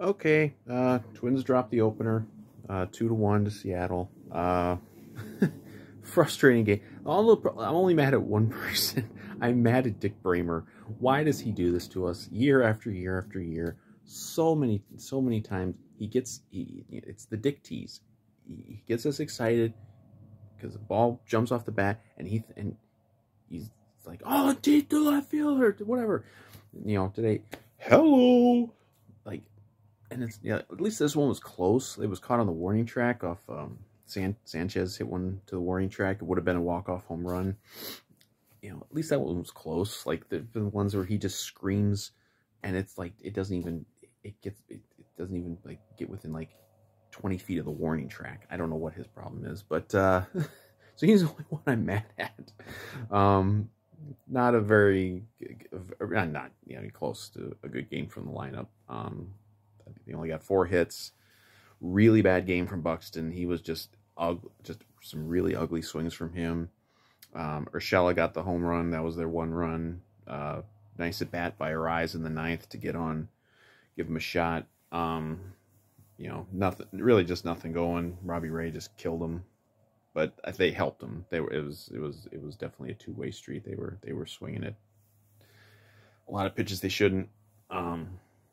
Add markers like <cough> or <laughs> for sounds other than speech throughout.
Okay, uh, Twins dropped the opener, uh, two to one to Seattle. Uh, <laughs> frustrating game. Although I'm only mad at one <laughs> person. I'm mad at Dick Bremer. Why does he do this to us year after year after year? So many, so many times he gets. He, it's the Dick tease. He gets us excited because the ball jumps off the bat, and he and he's like, "Oh, deep to left or whatever." You know, today, hello, like, and it's yeah. At least this one was close. It was caught on the warning track off. Um, San, Sanchez hit one to the warning track. It would have been a walk off home run. You know, at least that one was close. Like the, the ones where he just screams, and it's like it doesn't even it gets it, it doesn't even like get within like 20 feet of the warning track. I don't know what his problem is, but uh, <laughs> so he's the only one I'm mad at. Um, not a very, not you know, close to a good game from the lineup. Um, they only got four hits. Really bad game from Buxton. He was just ugly, just some really ugly swings from him. Um, Urshela got the home run. That was their one run. Uh, nice at bat by Arraez in the ninth to get on, give him a shot. Um, you know, nothing, really just nothing going. Robbie Ray just killed him, but they helped him. They were, it was, it was, it was definitely a two way street. They were, they were swinging it. A lot of pitches they shouldn't.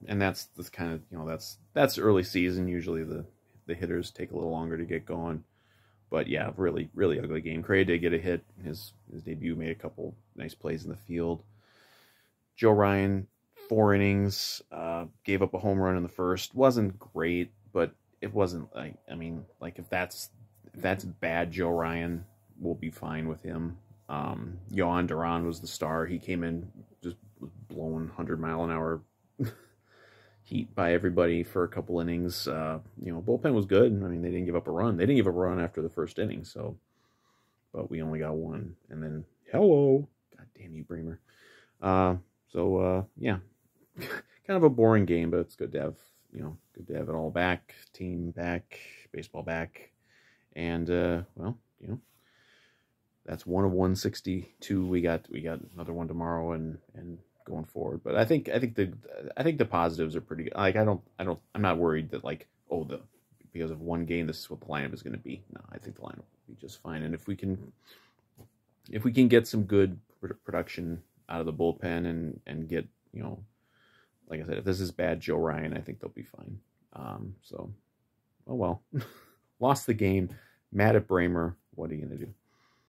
And that's the kind of, you know, that's, that's early season. Usually the, the hitters take a little longer to get going. But yeah, really, really ugly game. Correa did get a hit. His his debut made a couple nice plays in the field. Joe Ryan, four innings, uh, gave up a home run in the first. wasn't great, but it wasn't like I mean, like if that's if that's bad, Joe Ryan will be fine with him. Um, Jhoan Duran was the star. He came in just blowing hundred mile an hour heat by everybody for a couple innings. Uh, you know, bullpen was good. I mean, they didn't give up a run. They didn't give up a run after the first inning, so but we only got one. And then hello, god damn you, Bremer. Uh, so uh, yeah, <laughs> kind of a boring game, but it's good to have you know good to have it all back, team back, baseball back, and uh, well, you know. That's one of 162. We got we got another one tomorrow, and and going forward. But I think I think the I think the positives are pretty like I don't I don't I'm not worried that like oh the because of one game this is what the lineup is going to be. No, I think the lineup will be just fine. And if we can if we can get some good production out of the bullpen and and get you know like I said if this is bad Joe Ryan I think they'll be fine. Um, so oh well, <laughs> lost the game. Mad at Bremer. What are you gonna do?